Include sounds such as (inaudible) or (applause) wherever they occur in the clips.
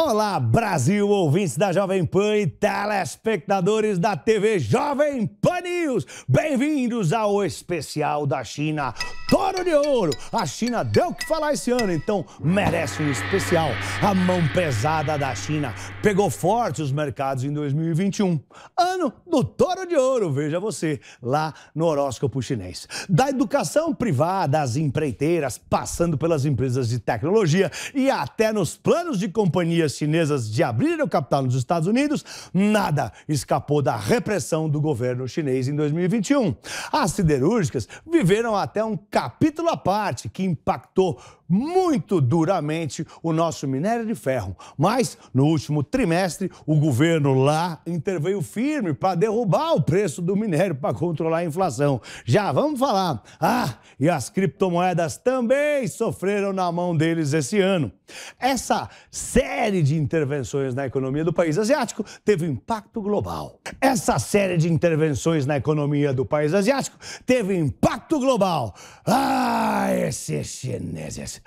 Olá, Brasil, ouvintes da Jovem Pan e telespectadores da TV Jovem Pan News. Bem-vindos ao especial da China Toro de Ouro. A China deu o que falar esse ano, então merece um especial. A mão pesada da China pegou forte os mercados em 2021. Ano do Toro de Ouro, veja você, lá no horóscopo chinês. Da educação privada às empreiteiras, passando pelas empresas de tecnologia e até nos planos de companhias chinesas de abrir o capital nos Estados Unidos, nada escapou da repressão do governo chinês em 2021. As siderúrgicas viveram até um capítulo à parte que impactou muito duramente o nosso minério de ferro. Mas, no último trimestre, o governo lá interveio firme para derrubar o preço do minério para controlar a inflação. Já vamos falar. Ah, e as criptomoedas também sofreram na mão deles esse ano. Essa série de intervenções na economia do país asiático teve impacto global. Essa série de intervenções na economia do país asiático teve impacto global. Ah, esses chineses.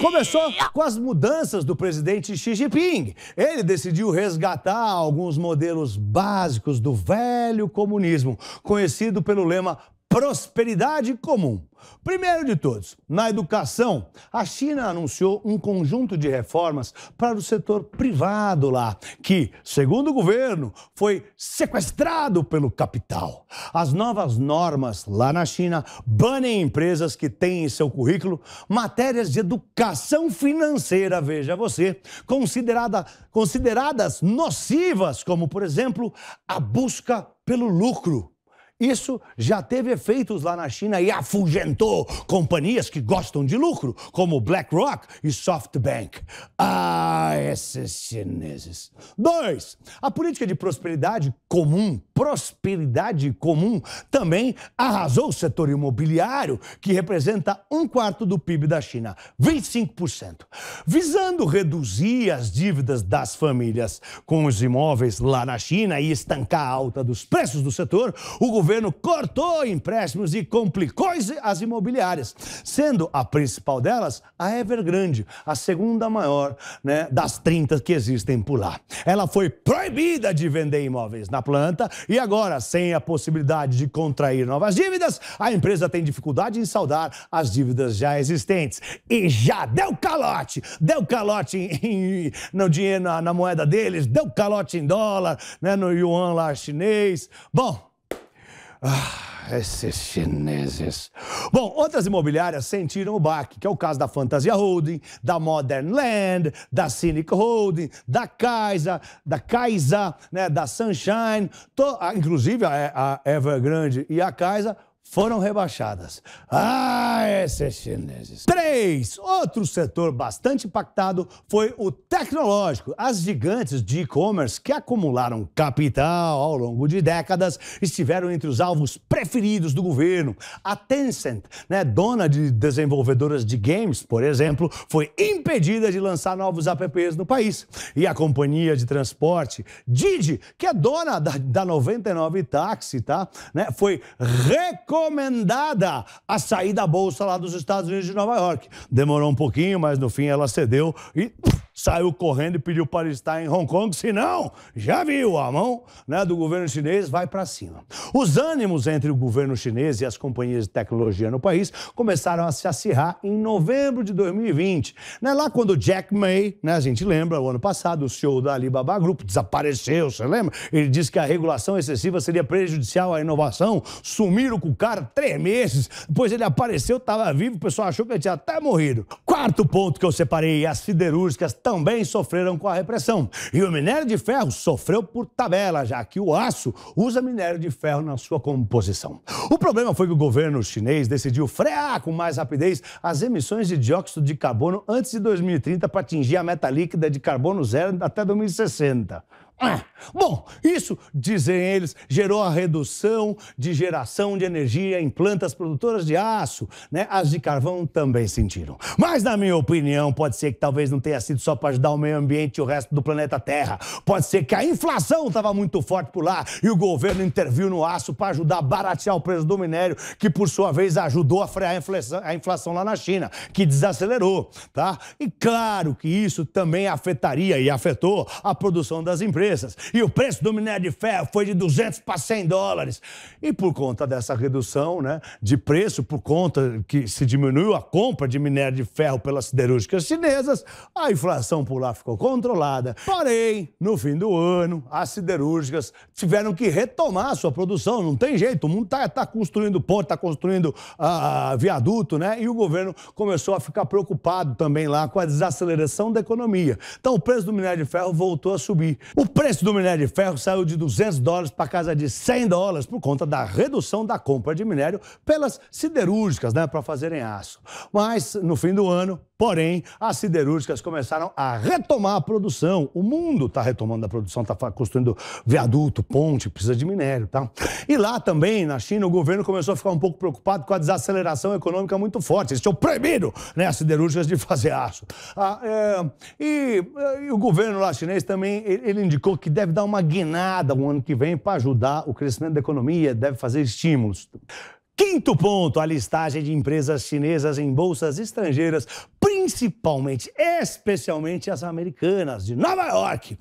Começou com as mudanças do presidente Xi Jinping. Ele decidiu resgatar alguns modelos básicos do velho comunismo, conhecido pelo lema prosperidade comum. Primeiro de todos, na educação, a China anunciou um conjunto de reformas para o setor privado lá, que, segundo o governo, foi sequestrado pelo capital. As novas normas lá na China banem empresas que têm em seu currículo matérias de educação financeira, veja você, considerada, consideradas nocivas, como, por exemplo, a busca pelo lucro. Isso já teve efeitos lá na China e afugentou companhias que gostam de lucro, como BlackRock e SoftBank. Ah, esses chineses. Dois, a política de prosperidade comum, prosperidade comum, também arrasou o setor imobiliário, que representa um quarto do PIB da China, 25%. Visando reduzir as dívidas das famílias com os imóveis lá na China e estancar a alta dos preços do setor, o governo cortou empréstimos e complicou as imobiliárias, sendo a principal delas a Evergrande, a segunda maior né, das 30 que existem por lá. Ela foi proibida de vender imóveis na planta e agora, sem a possibilidade de contrair novas dívidas, a empresa tem dificuldade em saldar as dívidas já existentes. E já deu calote! Deu calote em, no dinheiro, na, na moeda deles, deu calote em dólar, né, no yuan lá chinês. Bom, ah, esses chineses. Bom, outras imobiliárias sentiram o baque, que é o caso da Fantasia Holding, da Modern Land, da Cynic Holding, da Kaisa, da Kaisa, né, da Sunshine, to, ah, inclusive a, a Evergrande e a Kaisa foram rebaixadas. Ah, esses chineses. Três. Outro setor bastante impactado foi o tecnológico. As gigantes de e-commerce que acumularam capital ao longo de décadas estiveram entre os alvos preferidos do governo. A Tencent, né, dona de desenvolvedoras de games, por exemplo, foi impedida de lançar novos apps no país. E a companhia de transporte Didi, que é dona da, da 99 Táxi, tá, né, foi recomendada recomendada a sair da bolsa lá dos Estados Unidos de Nova York. Demorou um pouquinho, mas no fim ela cedeu e saiu correndo e pediu para estar em Hong Kong, senão, já viu, a mão né, do governo chinês vai para cima. Os ânimos entre o governo chinês e as companhias de tecnologia no país começaram a se acirrar em novembro de 2020. Né, lá quando Jack May, né, a gente lembra, o ano passado, o CEO da Alibaba Group desapareceu, você lembra? Ele disse que a regulação excessiva seria prejudicial à inovação, sumiram com o cara três meses, depois ele apareceu, estava vivo, o pessoal achou que ele tinha até morrido. Quarto ponto que eu separei, as siderúrgicas também sofreram com a repressão. E o minério de ferro sofreu por tabela, já que o aço usa minério de ferro na sua composição. O problema foi que o governo chinês decidiu frear com mais rapidez as emissões de dióxido de carbono antes de 2030 para atingir a meta líquida de carbono zero até 2060. Ah, bom, isso, dizem eles, gerou a redução de geração de energia em plantas produtoras de aço, né? As de carvão também sentiram. Mas, na minha opinião, pode ser que talvez não tenha sido só para ajudar o meio ambiente e o resto do planeta Terra. Pode ser que a inflação estava muito forte por lá e o governo interviu no aço para ajudar a baratear o preço do minério, que por sua vez ajudou a frear a inflação, a inflação lá na China, que desacelerou, tá? E claro que isso também afetaria e afetou a produção das empresas empresas. E o preço do minério de ferro foi de 200 para 100 dólares. E por conta dessa redução né, de preço, por conta que se diminuiu a compra de minério de ferro pelas siderúrgicas chinesas, a inflação por lá ficou controlada. Porém, no fim do ano, as siderúrgicas tiveram que retomar a sua produção. Não tem jeito, o mundo está tá construindo ponte, está construindo uh, viaduto, né? E o governo começou a ficar preocupado também lá com a desaceleração da economia. Então o preço do minério de ferro voltou a subir. O preço do minério de ferro saiu de 200 dólares para casa de 100 dólares por conta da redução da compra de minério pelas siderúrgicas, né, para fazerem aço. Mas no fim do ano, Porém, as siderúrgicas começaram a retomar a produção. O mundo está retomando a produção, está construindo viaduto, ponte, precisa de minério, tá? E lá também, na China, o governo começou a ficar um pouco preocupado com a desaceleração econômica muito forte. Eles tinham proibido né, as siderúrgicas de (laughs) fazer aço. Ah, é, e, e, o governo lá chinês também, ele indicou que deve dar uma guinada o ano que vem para ajudar o crescimento da economia, deve fazer estímulos. Quinto ponto, a listagem de empresas chinesas em bolsas estrangeiras, principalmente, especialmente as americanas, de Nova York.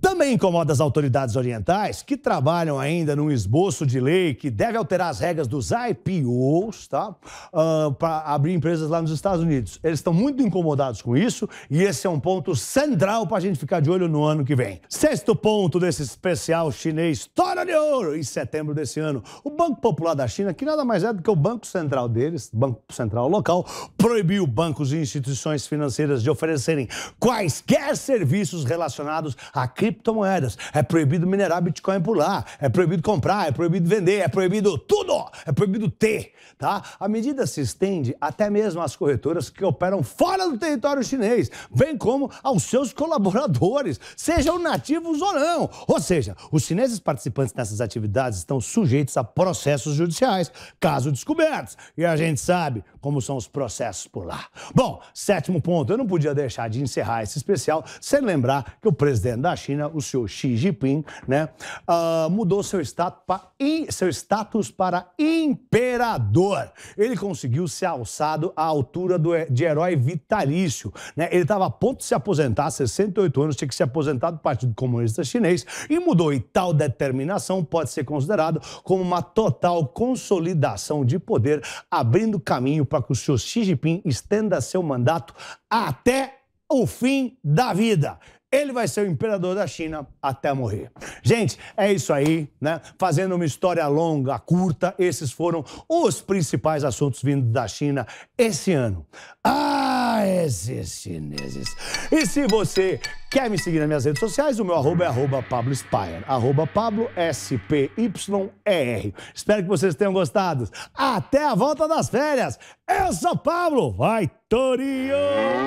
Também incomoda as autoridades orientais, que trabalham ainda num esboço de lei que deve alterar as regras dos IPOs, tá? Uh, ah, para abrir empresas lá nos Estados Unidos. Eles estão muito incomodados com isso e esse é um ponto central para a gente ficar de olho no ano que vem. Sexto ponto desse especial chinês, Toro de Ouro, em setembro desse ano. O Banco Popular da China, que nada mais é do que o Banco Central deles, Banco Central local, proibiu bancos e instituições financeiras de oferecerem quaisquer serviços relacionados a criptomoedas criptomoedas. É proibido minerar Bitcoin por lá. É proibido comprar, é proibido vender, é proibido tudo. É proibido ter, tá? A medida se estende até mesmo às corretoras que operam fora do território chinês, bem como aos seus colaboradores, sejam nativos ou não. Ou seja, os chineses participantes nessas atividades estão sujeitos a processos judiciais, caso descobertos. E a gente sabe como são os processos por lá. Bom, sétimo ponto, eu não podia deixar de encerrar esse especial sem lembrar que o presidente da China China, o senhor Xi Jinping, né, uh, mudou seu status, para, seu status para imperador. Ele conseguiu ser alçado à altura do, de herói vitalício. Né? Ele estava a ponto de se aposentar, 68 anos, tinha que se aposentar do Partido Comunista Chinês e mudou. E tal determinação pode ser considerado como uma total consolidação de poder, abrindo caminho para que o senhor Xi Jinping estenda seu mandato até o fim da vida. Ele vai ser o imperador da China até morrer. Gente, é isso aí, né? Fazendo uma história longa, curta, esses foram os principais assuntos vindo da China esse ano. Ah, esses chineses. E se você quer me seguir nas minhas redes sociais, o meu arroba é arroba Pablo Spire, arroba Pablo S-P-Y-E-R. Espero que vocês tenham gostado. Até a volta das férias. Eu sou Pablo. Vai, Torinho!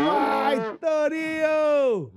Vai, Torinho!